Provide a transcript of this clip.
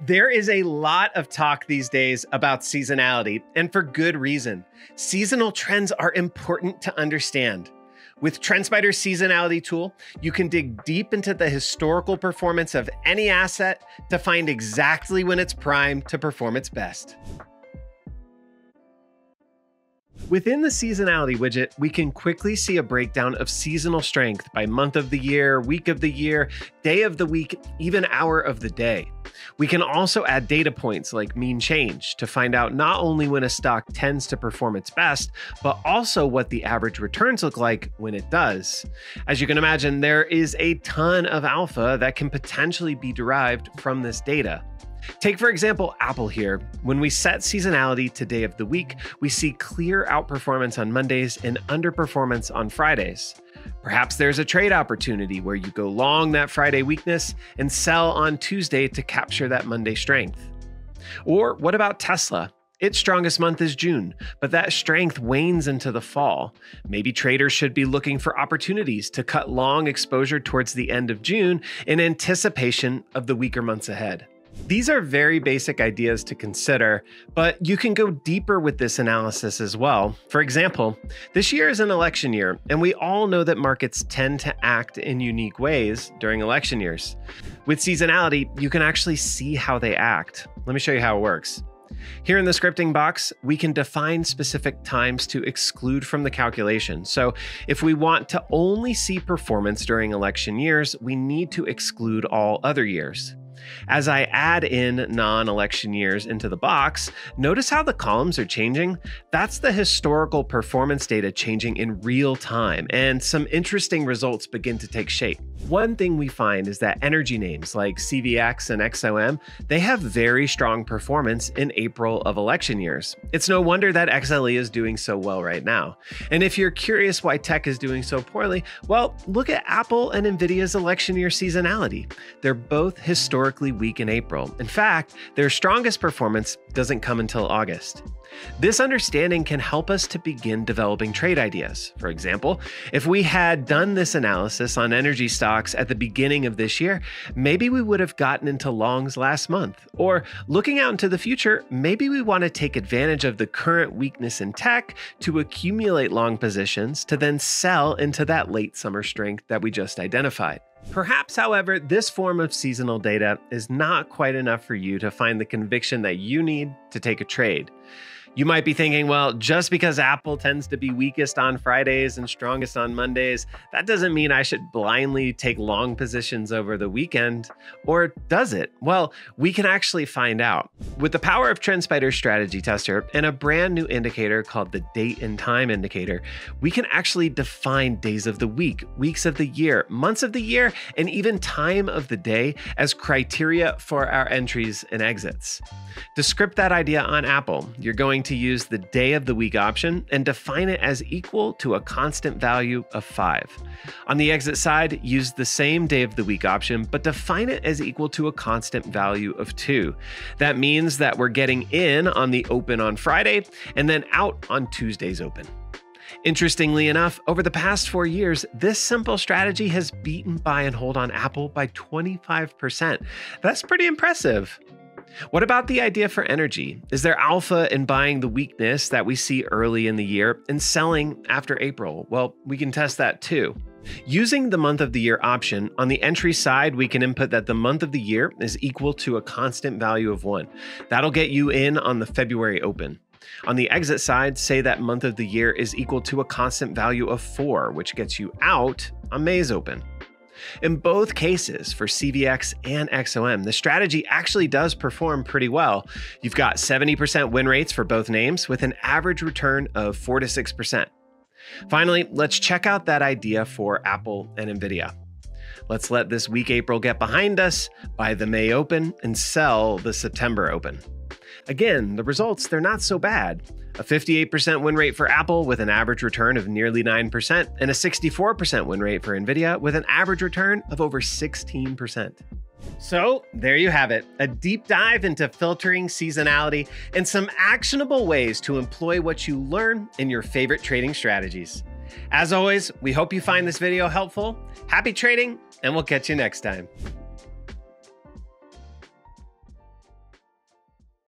There is a lot of talk these days about seasonality, and for good reason. Seasonal trends are important to understand. With TrendSpider's seasonality tool, you can dig deep into the historical performance of any asset to find exactly when it's primed to perform its best. Within the seasonality widget, we can quickly see a breakdown of seasonal strength by month of the year, week of the year, day of the week, even hour of the day. We can also add data points like mean change to find out not only when a stock tends to perform its best, but also what the average returns look like when it does. As you can imagine, there is a ton of alpha that can potentially be derived from this data. Take, for example, Apple here. When we set seasonality to day of the week, we see clear outperformance on Mondays and underperformance on Fridays. Perhaps there's a trade opportunity where you go long that Friday weakness and sell on Tuesday to capture that Monday strength. Or what about Tesla? Its strongest month is June, but that strength wanes into the fall. Maybe traders should be looking for opportunities to cut long exposure towards the end of June in anticipation of the weaker months ahead. These are very basic ideas to consider, but you can go deeper with this analysis as well. For example, this year is an election year, and we all know that markets tend to act in unique ways during election years. With seasonality, you can actually see how they act. Let me show you how it works. Here in the scripting box, we can define specific times to exclude from the calculation. So if we want to only see performance during election years, we need to exclude all other years. As I add in non election years into the box, notice how the columns are changing? That's the historical performance data changing in real time, and some interesting results begin to take shape. One thing we find is that energy names like CVX and XOM, they have very strong performance in April of election years. It's no wonder that XLE is doing so well right now. And if you're curious why tech is doing so poorly, well, look at Apple and Nvidia's election year seasonality. They're both historically weak in April. In fact, their strongest performance doesn't come until August. This understanding can help us to begin developing trade ideas. For example, if we had done this analysis on energy stocks at the beginning of this year, maybe we would have gotten into longs last month. Or looking out into the future, maybe we want to take advantage of the current weakness in tech to accumulate long positions to then sell into that late summer strength that we just identified. Perhaps, however, this form of seasonal data is not quite enough for you to find the conviction that you need to take a trade. You might be thinking, well, just because Apple tends to be weakest on Fridays and strongest on Mondays, that doesn't mean I should blindly take long positions over the weekend. Or does it? Well, we can actually find out. With the power of TrendSpider Strategy Tester and a brand new indicator called the Date and Time Indicator, we can actually define days of the week, weeks of the year, months of the year, and even time of the day as criteria for our entries and exits. To script that idea on Apple, you're going going to use the day of the week option and define it as equal to a constant value of 5. On the exit side, use the same day of the week option, but define it as equal to a constant value of 2. That means that we're getting in on the open on Friday and then out on Tuesday's open. Interestingly enough, over the past four years, this simple strategy has beaten buy and hold on Apple by 25%. That's pretty impressive. What about the idea for energy? Is there alpha in buying the weakness that we see early in the year and selling after April? Well, we can test that too. Using the month of the year option, on the entry side, we can input that the month of the year is equal to a constant value of one. That'll get you in on the February open. On the exit side, say that month of the year is equal to a constant value of four, which gets you out on May's open. In both cases, for CVX and XOM, the strategy actually does perform pretty well. You've got 70% win rates for both names with an average return of 4 to 6%. Finally, let's check out that idea for Apple and NVIDIA. Let's let this week April get behind us, buy the May Open, and sell the September Open. Again, the results, they're not so bad. A 58% win rate for Apple with an average return of nearly 9%, and a 64% win rate for Nvidia with an average return of over 16%. So, there you have it a deep dive into filtering seasonality and some actionable ways to employ what you learn in your favorite trading strategies. As always, we hope you find this video helpful. Happy trading, and we'll catch you next time.